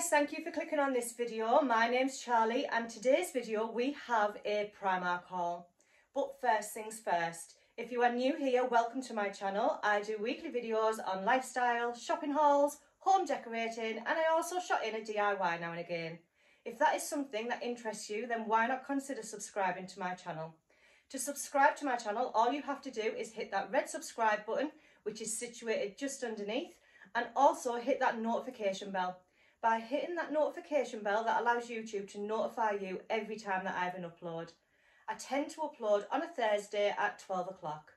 guys, thank you for clicking on this video. My name's Charlie and today's video we have a Primark haul. But first things first, if you are new here, welcome to my channel. I do weekly videos on lifestyle, shopping hauls, home decorating and I also shot in a DIY now and again. If that is something that interests you, then why not consider subscribing to my channel? To subscribe to my channel, all you have to do is hit that red subscribe button, which is situated just underneath, and also hit that notification bell by hitting that notification bell that allows YouTube to notify you every time that I have an upload. I tend to upload on a Thursday at 12 o'clock.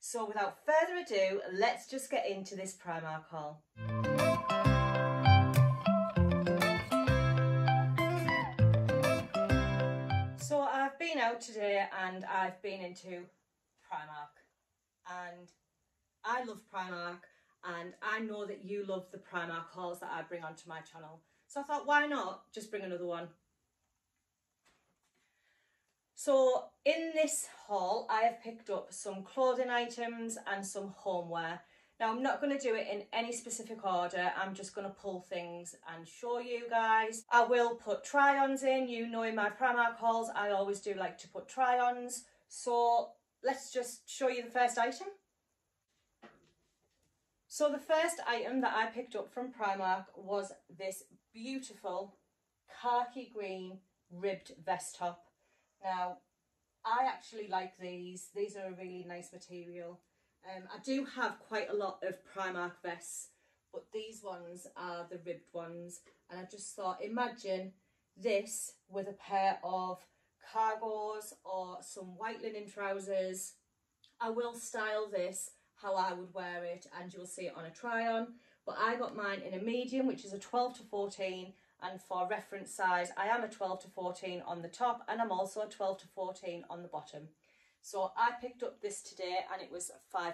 So without further ado, let's just get into this Primark haul. So I've been out today and I've been into Primark and I love Primark and I know that you love the Primark hauls that I bring onto my channel. So I thought, why not just bring another one? So in this haul, I have picked up some clothing items and some homeware. Now I'm not going to do it in any specific order, I'm just going to pull things and show you guys. I will put try-ons in, you know in my Primark hauls I always do like to put try-ons. So let's just show you the first item. So the first item that I picked up from Primark was this beautiful khaki green ribbed vest top. Now, I actually like these. These are a really nice material. Um, I do have quite a lot of Primark vests, but these ones are the ribbed ones. And I just thought, imagine this with a pair of cargos or some white linen trousers. I will style this how I would wear it and you'll see it on a try on. But I got mine in a medium, which is a 12 to 14. And for reference size, I am a 12 to 14 on the top and I'm also a 12 to 14 on the bottom. So I picked up this today and it was £5.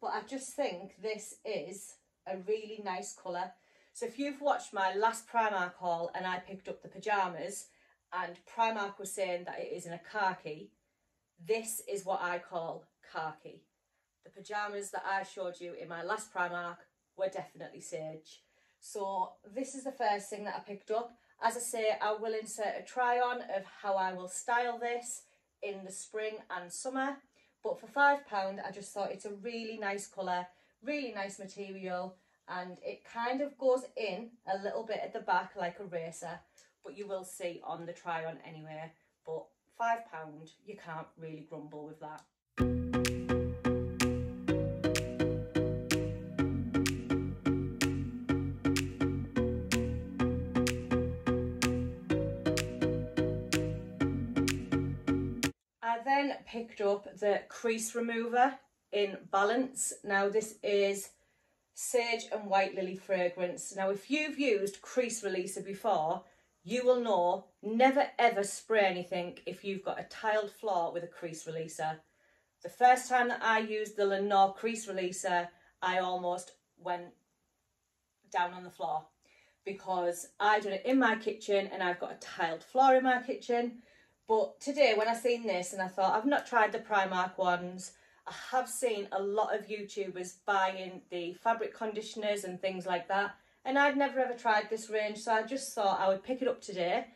But I just think this is a really nice colour. So if you've watched my last Primark haul and I picked up the pyjamas and Primark was saying that it is in a khaki, this is what I call khaki. The pyjamas that I showed you in my last Primark were definitely sage. So this is the first thing that I picked up. As I say, I will insert a try on of how I will style this in the spring and summer. But for £5, I just thought it's a really nice colour, really nice material, and it kind of goes in a little bit at the back like a racer, but you will see on the try on anyway. But £5, you can't really grumble with that. Then picked up the crease remover in Balance. Now this is sage and white lily fragrance. Now if you've used crease releaser before, you will know never ever spray anything if you've got a tiled floor with a crease releaser. The first time that I used the Lenor crease releaser, I almost went down on the floor because I did it in my kitchen and I've got a tiled floor in my kitchen but today when I seen this and I thought, I've not tried the Primark ones, I have seen a lot of YouTubers buying the fabric conditioners and things like that. And I'd never ever tried this range, so I just thought I would pick it up today.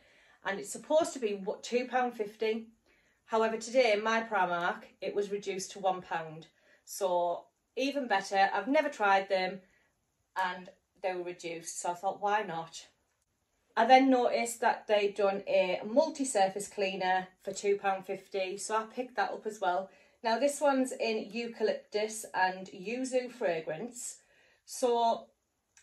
And it's supposed to be what £2.50. However, today in my Primark, it was reduced to £1. So even better, I've never tried them and they were reduced. So I thought, why not? I then noticed that they'd done a multi-surface cleaner for £2.50, so I picked that up as well. Now this one's in eucalyptus and yuzu fragrance, so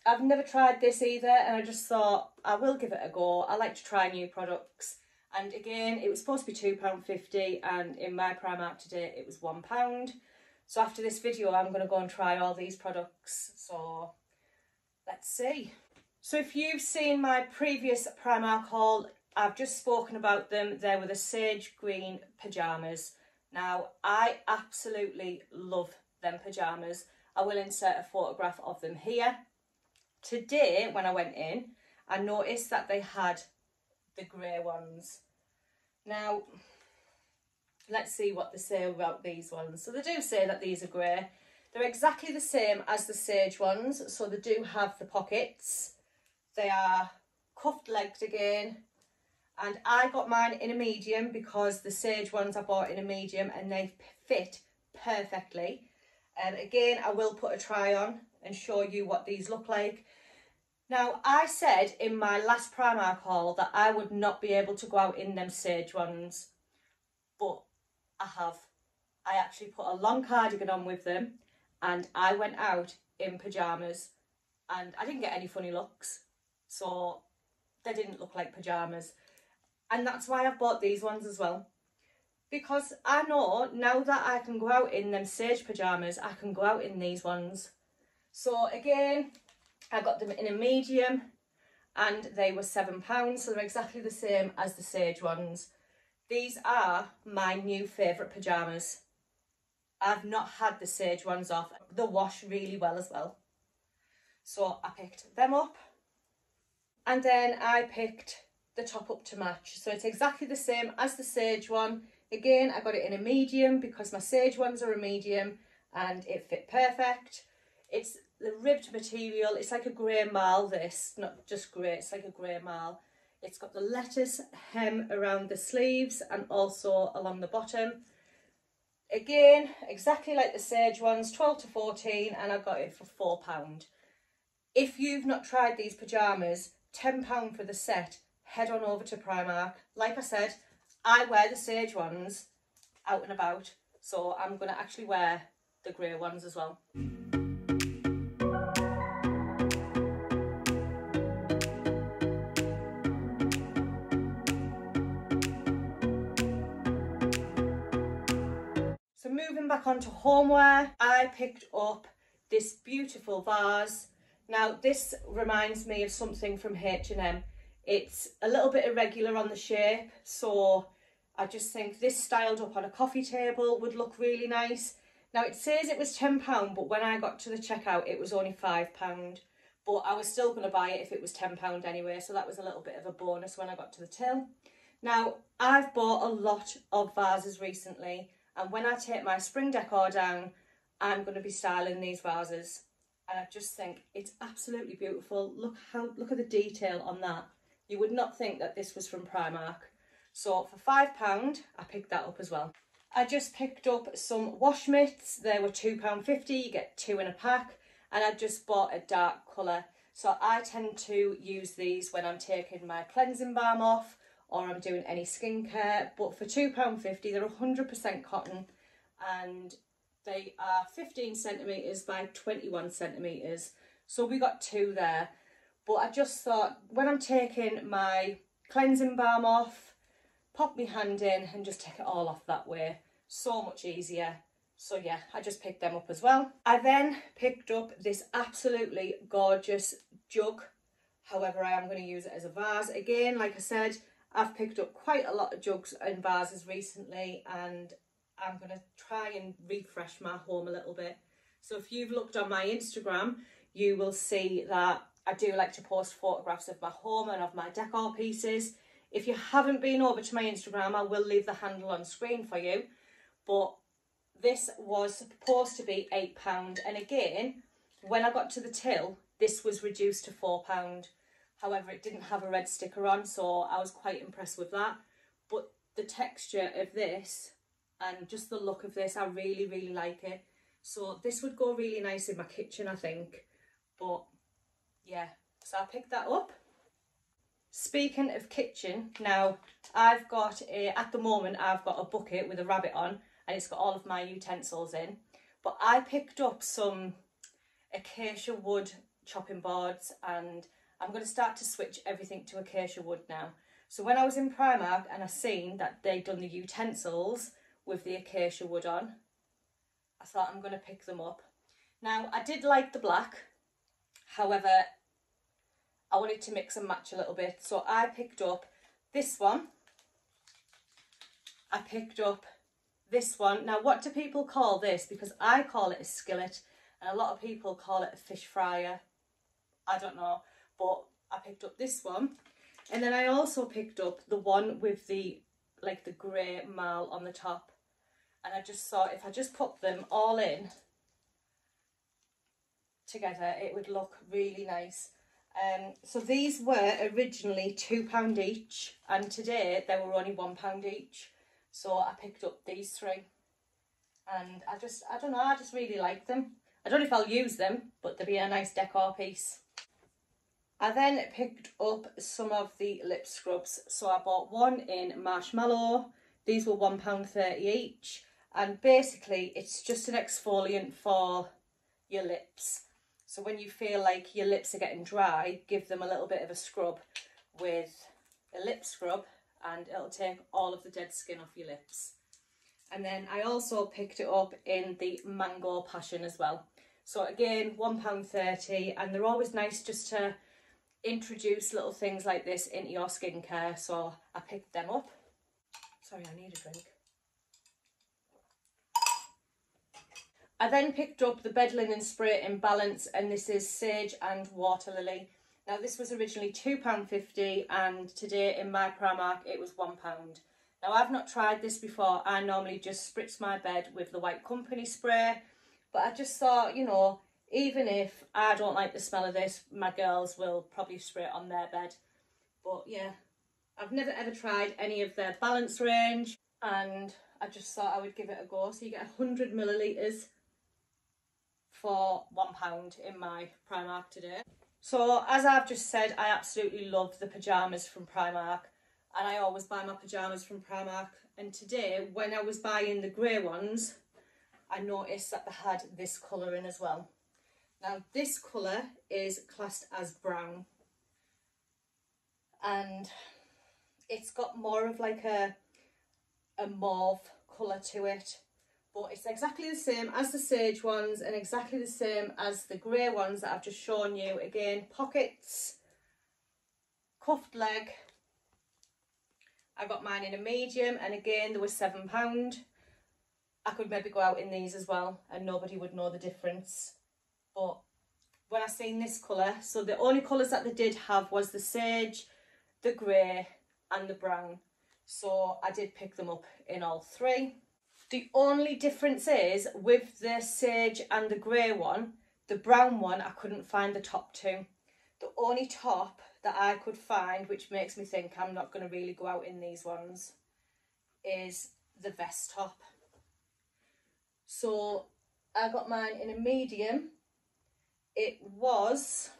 I've never tried this either and I just thought I will give it a go. I like to try new products. And again, it was supposed to be £2.50 and in my Primark today it was £1. So after this video, I'm going to go and try all these products. So let's see. So if you've seen my previous Primark haul, I've just spoken about them. They were the sage green pyjamas. Now, I absolutely love them pyjamas. I will insert a photograph of them here. Today, when I went in, I noticed that they had the grey ones. Now, let's see what they say about these ones. So they do say that these are grey. They're exactly the same as the sage ones, so they do have the pockets They are cuffed legged again. And I got mine in a medium because the Sage ones I bought in a medium and they fit perfectly. And again, I will put a try on and show you what these look like. Now, I said in my last Primark haul that I would not be able to go out in them Sage ones, but I have. I actually put a long cardigan on with them and I went out in pyjamas and I didn't get any funny looks. So they didn't look like pyjamas. And that's why I've bought these ones as well. Because I know now that I can go out in them sage pyjamas, I can go out in these ones. So again, I got them in a medium and they were £7. So they're exactly the same as the sage ones. These are my new favourite pyjamas. I've not had the sage ones off. They wash really well as well. So I picked them up. And then I picked the top up to match. So it's exactly the same as the sage one. Again, I got it in a medium because my sage ones are a medium and it fit perfect. It's the ribbed material. It's like a grey marl, this. Not just grey, it's like a grey marl. It's got the lettuce hem around the sleeves and also along the bottom. Again, exactly like the Sage ones, 12 to 14, and I got it for £4. If you've not tried these pyjamas, £10 for the set, head on over to Primark. Like I said, I wear the Sage ones out and about, so I'm going to actually wear the grey ones as well. So moving back on onto homeware, I picked up this beautiful vase. Now this reminds me of something from H&M. It's a little bit irregular on the shape, so I just think this styled up on a coffee table would look really nice. Now it says it was £10, but when I got to the checkout, it was only £5. But I was still going to buy it if it was £10 anyway, so that was a little bit of a bonus when I got to the till. Now, I've bought a lot of vases recently, and when I take my spring decor down, I'm going to be styling these vases. And I just think it's absolutely beautiful. Look how look at the detail on that. You would not think that this was from Primark. So for £5, I picked that up as well. I just picked up some wash mitts. They were £2.50. You get two in a pack. And I just bought a dark colour. So I tend to use these when I'm taking my cleansing balm off or I'm doing any skincare. But for £2.50, they're 100% cotton and they are 15 centimetres by 21 centimetres. So we got two there. But I just thought when I'm taking my cleansing balm off, pop my hand in and just take it all off that way. So much easier. So yeah, I just picked them up as well. I then picked up this absolutely gorgeous jug. However, I am going to use it as a vase. Again, like I said, I've picked up quite a lot of jugs and vases recently and I'm going to try and refresh my home a little bit. So if you've looked on my Instagram, you will see that I do like to post photographs of my home and of my decor pieces. If you haven't been over to my Instagram, I will leave the handle on screen for you. But this was supposed to be £8. And again, when I got to the till, this was reduced to £4. However, it didn't have a red sticker on, so I was quite impressed with that. But the texture of this and just the look of this, I really, really like it. So this would go really nice in my kitchen, I think. But yeah, so I picked that up. Speaking of kitchen, now I've got a, at the moment, I've got a bucket with a rabbit on and it's got all of my utensils in. But I picked up some acacia wood chopping boards and I'm going to start to switch everything to acacia wood now. So when I was in Primark and I seen that they'd done the utensils with the acacia wood on, I thought I'm going to pick them up. Now I did like the black, however I wanted to mix and match a little bit. So I picked up this one. I picked up this one. Now what do people call this? Because I call it a skillet and a lot of people call it a fish fryer. I don't know but I picked up this one. And then I also picked up the one with the, like the grey marl on the top. And I just thought if I just put them all in together, it would look really nice. Um, so these were originally £2 each and today they were only £1 each. So I picked up these three and I just, I don't know, I just really like them. I don't know if I'll use them, but they'll be a nice decor piece. I then picked up some of the lip scrubs. So I bought one in Marshmallow. These were £1.30 each. And basically, it's just an exfoliant for your lips. So when you feel like your lips are getting dry, give them a little bit of a scrub with a lip scrub and it'll take all of the dead skin off your lips. And then I also picked it up in the Mango Passion as well. So again, £1.30 and they're always nice just to introduce little things like this into your skincare. So I picked them up. Sorry, I need a drink. I then picked up the bed linen spray in Balance and this is Sage and Water Lily. Now this was originally £2.50 and today in my Primark it was £1. Now I've not tried this before, I normally just spritz my bed with the White Company spray, but I just thought, you know, even if I don't like the smell of this, my girls will probably spray it on their bed. But yeah, I've never ever tried any of their balance range and I just thought I would give it a go. So you get 100 millilitres for £1 in my Primark today. So as I've just said, I absolutely love the pyjamas from Primark and I always buy my pyjamas from Primark. And today, when I was buying the grey ones, I noticed that they had this colour in as well. Now this colour is classed as brown and it's got more of like a, a mauve colour to it but it's exactly the same as the sage ones and exactly the same as the grey ones that I've just shown you. Again, pockets, cuffed leg. I got mine in a medium and again they were £7. I could maybe go out in these as well and nobody would know the difference. But when I seen this colour, so the only colours that they did have was the sage, the grey and the brown. So I did pick them up in all three. The only difference is with the sage and the grey one, the brown one, I couldn't find the top two. The only top that I could find, which makes me think I'm not going to really go out in these ones, is the vest top. So I got mine in a medium. It was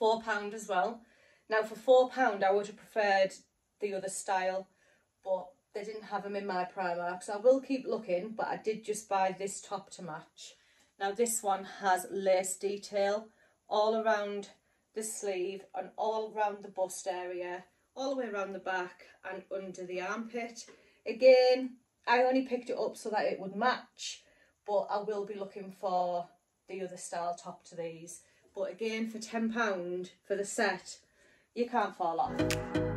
£4 as well. Now for £4 I would have preferred the other style, but they didn't have them in my Primark, so I will keep looking, but I did just buy this top to match. Now this one has lace detail all around the sleeve and all around the bust area, all the way around the back and under the armpit. Again, I only picked it up so that it would match, but I will be looking for the other style top to these. But again, for £10 for the set, you can't fall off.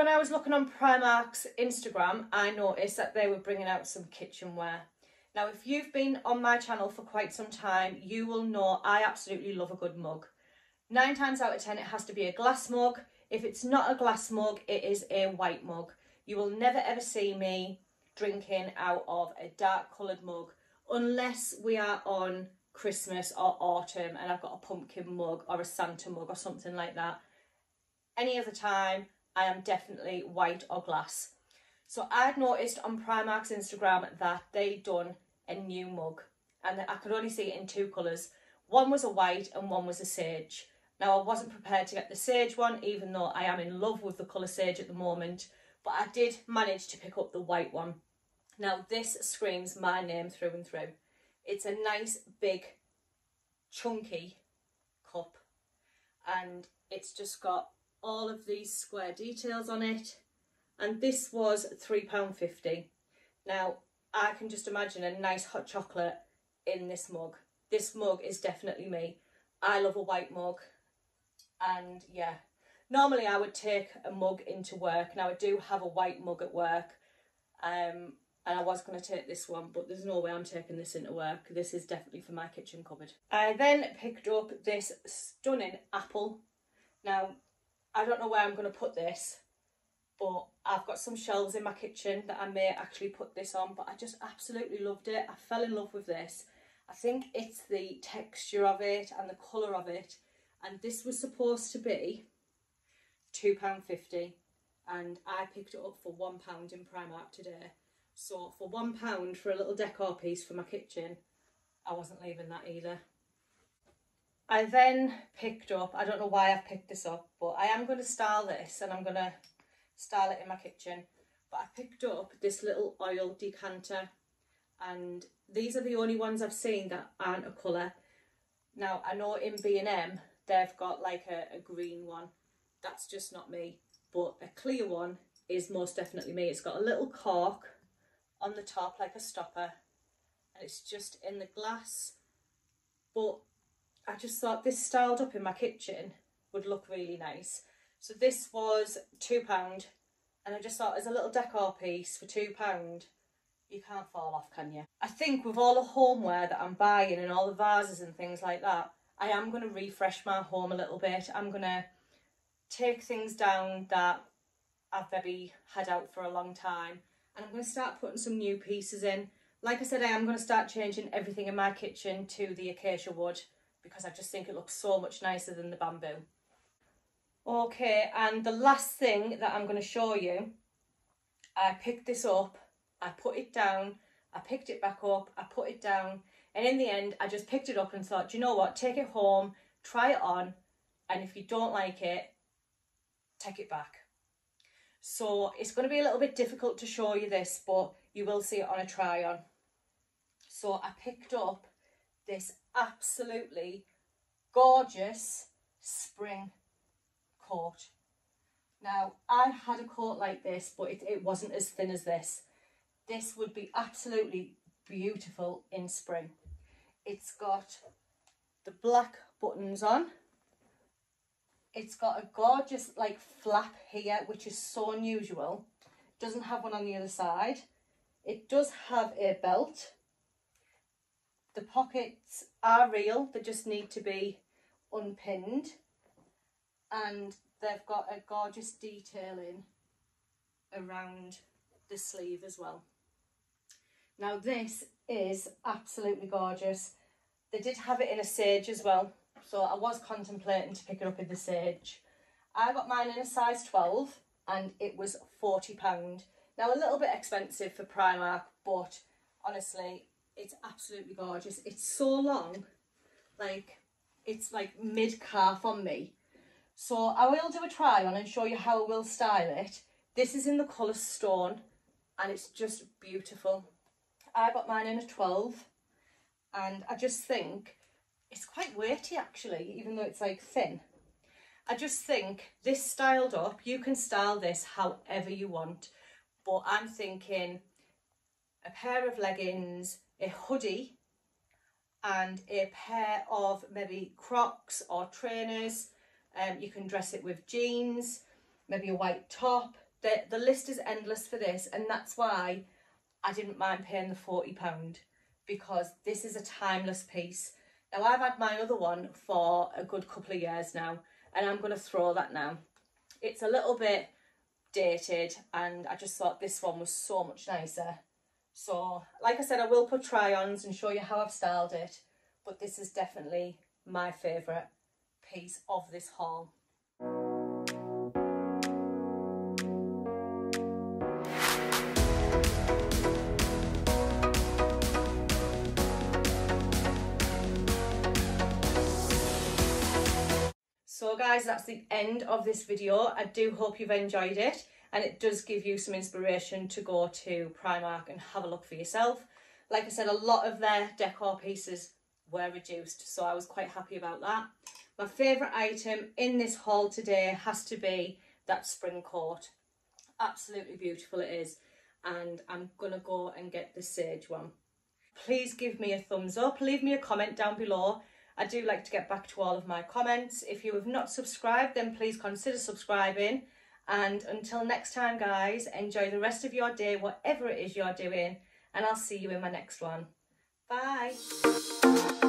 When I was looking on Primark's Instagram, I noticed that they were bringing out some kitchenware. Now, if you've been on my channel for quite some time, you will know I absolutely love a good mug. Nine times out of 10, it has to be a glass mug. If it's not a glass mug, it is a white mug. You will never ever see me drinking out of a dark coloured mug unless we are on Christmas or autumn and I've got a pumpkin mug or a Santa mug or something like that. Any other time, I am definitely white or glass. So I'd noticed on Primark's Instagram that they'd done a new mug and I could only see it in two colours. One was a white and one was a sage. Now I wasn't prepared to get the sage one even though I am in love with the colour sage at the moment but I did manage to pick up the white one. Now this screams my name through and through. It's a nice big chunky cup and it's just got all of these square details on it and this was £3.50. Now I can just imagine a nice hot chocolate in this mug. This mug is definitely me. I love a white mug and yeah normally I would take a mug into work now I do have a white mug at work um and I was going to take this one, but there's no way I'm taking this into work. This is definitely for my kitchen cupboard. I then picked up this stunning apple. Now, I don't know where I'm going to put this, but I've got some shelves in my kitchen that I may actually put this on, but I just absolutely loved it. I fell in love with this. I think it's the texture of it and the colour of it. And this was supposed to be £2.50 and I picked it up for £1 in Primark today. So for £1 for a little decor piece for my kitchen, I wasn't leaving that either. I then picked up, I don't know why I've picked this up, but I am going to style this and I'm going to style it in my kitchen. But I picked up this little oil decanter and these are the only ones I've seen that aren't a colour. Now I know in B&M they've got like a, a green one. That's just not me. But a clear one is most definitely me. It's got a little cork on the top like a stopper and it's just in the glass. But I just thought this styled up in my kitchen would look really nice. So this was £2 and I just thought as a little decor piece for £2 you can't fall off, can you? I think with all the homeware that I'm buying and all the vases and things like that, I am going to refresh my home a little bit. I'm going to take things down that I've maybe had out for a long time and I'm going to start putting some new pieces in. Like I said, I am going to start changing everything in my kitchen to the acacia wood because I just think it looks so much nicer than the bamboo. Okay, and the last thing that I'm going to show you, I picked this up, I put it down, I picked it back up, I put it down, and in the end, I just picked it up and thought, you know what, take it home, try it on, and if you don't like it, take it back. So it's going to be a little bit difficult to show you this, but you will see it on a try on. So I picked up this absolutely gorgeous spring coat. Now, I had a coat like this, but it, it wasn't as thin as this. This would be absolutely beautiful in spring. It's got the black buttons on. It's got a gorgeous like flap here, which is so unusual. Doesn't have one on the other side. It does have a belt. The pockets are real, they just need to be unpinned. And they've got a gorgeous detailing around the sleeve as well. Now this is absolutely gorgeous. They did have it in a sage as well, so I was contemplating to pick it up in the sage. I got mine in a size 12 and it was £40. Now a little bit expensive for Primark, but honestly, it's absolutely gorgeous. It's so long, like it's like mid-calf on me so I will do a try on and show you how I will style it. This is in the colour Stone and it's just beautiful. I got mine in a 12 and I just think it's quite weighty actually, even though it's like thin. I just think this styled up, you can style this however you want, but I'm thinking a pair of leggings, a hoodie, and a pair of maybe Crocs or trainers, um, you can dress it with jeans, maybe a white top. The, the list is endless for this and that's why I didn't mind paying the £40 because this is a timeless piece. Now I've had my other one for a good couple of years now and I'm going to throw that now. It's a little bit dated and I just thought this one was so much nicer. So like I said, I will put try-ons and show you how I've styled it, but this is definitely my favourite piece of this haul. So guys, that's the end of this video. I do hope you've enjoyed it and it does give you some inspiration to go to Primark and have a look for yourself. Like I said, a lot of their decor pieces were reduced, so I was quite happy about that. My favourite item in this haul today has to be that spring coat. Absolutely beautiful it is. And I'm going to go and get the sage one. Please give me a thumbs up. Leave me a comment down below. I do like to get back to all of my comments. If you have not subscribed, then please consider subscribing. And until next time, guys, enjoy the rest of your day, whatever it is you're doing, and I'll see you in my next one. Bye.